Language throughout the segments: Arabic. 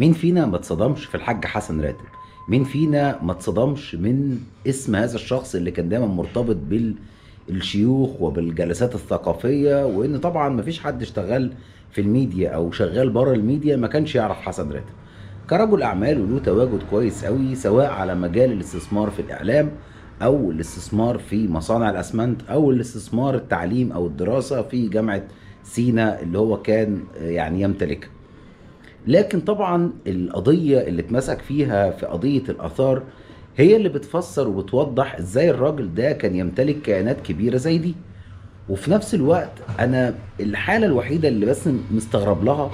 مين فينا ما اتصدمش في الحاج حسن راتب؟ مين فينا ما اتصدمش من اسم هذا الشخص اللي كان دايما مرتبط بالشيوخ وبالجلسات الثقافية وإن طبعا ما فيش حد اشتغل في الميديا أو شغال بره الميديا ما كانش يعرف حسن راتب. كرجل أعمال وله تواجد كويس قوي سواء على مجال الاستثمار في الإعلام أو الاستثمار في مصانع الأسمنت أو الاستثمار التعليم أو الدراسة في جامعة سينا اللي هو كان يعني يمتلكها. لكن طبعا القضية اللي اتمسك فيها في قضية الآثار هي اللي بتفسر وبتوضح إزاي الراجل ده كان يمتلك كيانات كبيرة زي دي. وفي نفس الوقت أنا الحالة الوحيدة اللي بس مستغرب لها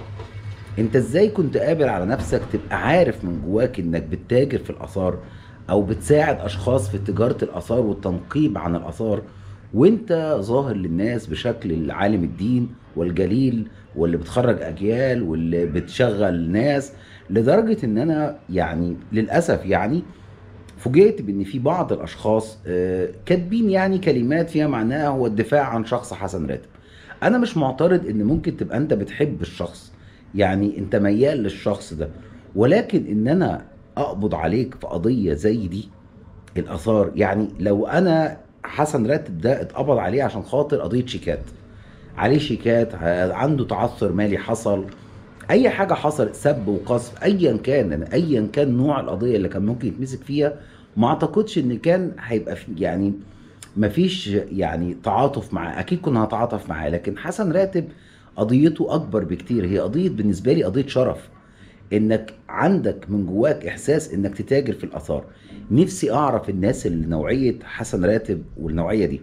أنت إزاي كنت قابل على نفسك تبقى عارف من جواك إنك بتتاجر في الآثار أو بتساعد أشخاص في تجارة الآثار والتنقيب عن الآثار؟ وانت ظاهر للناس بشكل العالم الدين والجليل واللي بتخرج أجيال واللي بتشغل ناس لدرجة إن أنا يعني للأسف يعني فوجئت بإن في بعض الأشخاص آه، كاتبين يعني كلمات فيها معناها هو الدفاع عن شخص حسن راتب. أنا مش معترض إن ممكن تبقى أنت بتحب الشخص يعني أنت ميال للشخص ده. ولكن إن أنا أقبض عليك في قضية زي دي الآثار يعني لو أنا حسن راتب ده اتقبض عليه عشان خاطر قضية شيكات. عليه شيكات عنده تعثر مالي حصل. أي حاجة حصلت سب وقصف ايا كان ايا كان نوع القضية اللي كان ممكن يتمسك فيها ما أعتقدش إن كان هيبقى في يعني مفيش يعني تعاطف معاه. أكيد كنا هتعاطف معاه لكن حسن راتب قضيته أكبر بكتير. هي قضية بالنسبة لي قضية شرف. إنك عندك من جواك إحساس إنك تتاجر في الآثار. نفسي أعرف الناس اللي نوعية حسن راتب والنوعية دي.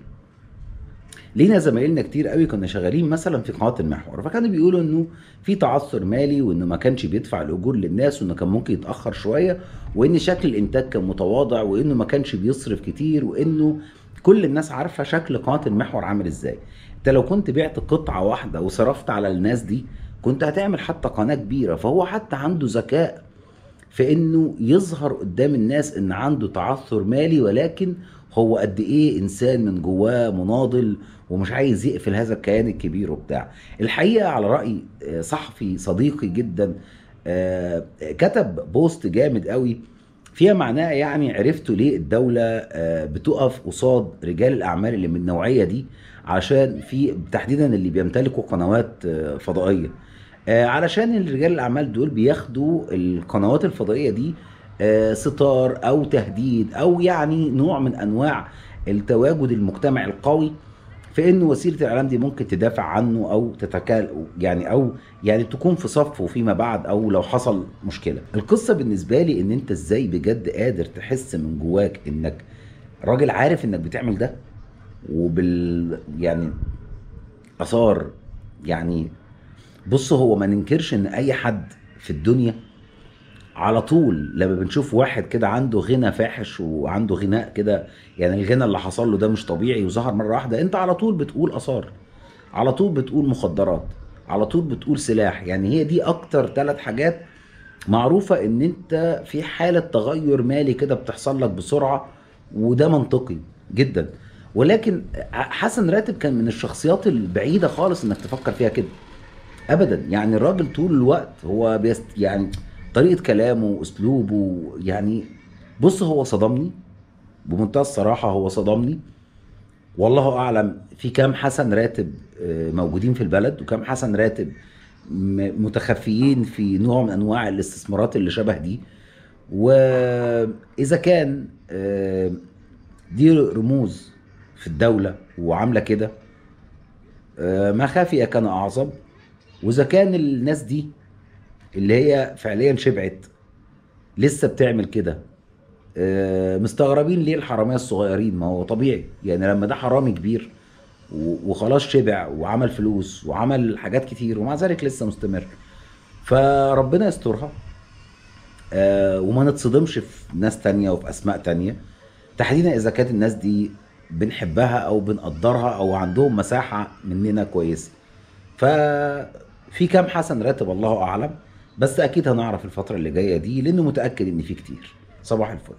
لينا زمايلنا كتير قوي كنا شغالين مثلا في قناة المحور فكانوا بيقولوا إنه في تعثر مالي وإنه ما كانش بيدفع الأجور للناس وإنه كان ممكن يتأخر شوية وإن شكل الإنتاج كان متواضع وإنه ما كانش بيصرف كتير وإنه كل الناس عارفة شكل قناة المحور عامل إزاي. أنت لو كنت بعت قطعة واحدة وصرفت على الناس دي كنت هتعمل حتى قناة كبيرة فهو حتى عنده ذكاء في إنه يظهر قدام الناس إن عنده تعثر مالي ولكن هو قد إيه إنسان من جواه مناضل ومش عايز يقفل هذا الكيان الكبير وبتاع. الحقيقة على رأي آه، صحفي صديقي جدا آه، كتب بوست جامد قوي فيها معناه يعني عرفتوا ليه الدولة آه، بتقف قصاد رجال الأعمال اللي من النوعية دي عشان في تحديدا اللي بيمتلكوا قنوات فضائية. علشان رجال الأعمال دول بياخدوا القنوات الفضائية دي ستار أو تهديد أو يعني نوع من أنواع التواجد المجتمعي القوي في انه وسيلة الإعلام دي ممكن تدافع عنه أو تتكال يعني أو يعني تكون في صفه فيما بعد أو لو حصل مشكلة. القصة بالنسبة لي إن أنت إزاي بجد قادر تحس من جواك إنك راجل عارف إنك بتعمل ده وبال يعني آثار يعني بص هو ما ننكرش إن أي حد في الدنيا على طول لما بنشوف واحد كده عنده غنى فاحش وعنده غناء كده يعني الغنى اللي حصل له ده مش طبيعي وظهر مرة واحدة انت على طول بتقول آثار على طول بتقول مخدرات على طول بتقول سلاح يعني هي دي أكتر ثلاث حاجات معروفة إن أنت في حالة تغير مالي كده بتحصل لك بسرعة وده منطقي جدا. ولكن حسن راتب كان من الشخصيات البعيدة خالص إنك تفكر فيها كده ابدا. يعني الراجل طول الوقت هو بيست يعني طريقة كلامه واسلوبه يعني بص هو صدمني بمنتهى الصراحة هو صدمني. والله أعلم في كام حسن راتب آه، موجودين في البلد وكام حسن راتب متخفيين في نوع من أنواع الاستثمارات اللي شبه دي. وإذا كان آه، دي رموز في الدولة وعاملة كده آه، ما خافي كان أعظم. وإذا كان الناس دي اللي هي فعليا شبعت. لسه بتعمل كده. آه، مستغربين ليه الحرامية الصغيرين؟ ما هو طبيعي. يعني لما ده حرامي كبير وخلاص شبع وعمل فلوس وعمل حاجات كتير ومع ذلك لسه مستمر. فربنا يسترها. آه، وما نتصدمش في ناس تانية وفي أسماء تانية. تحديدا إذا كانت الناس دي بنحبها أو بنقدرها أو عندهم مساحة مننا كويسة. ففي كام حسن راتب الله أعلم. بس أكيد هنعرف الفترة اللي جاية دي لأنه متأكد إن في كتير. صباح الفل.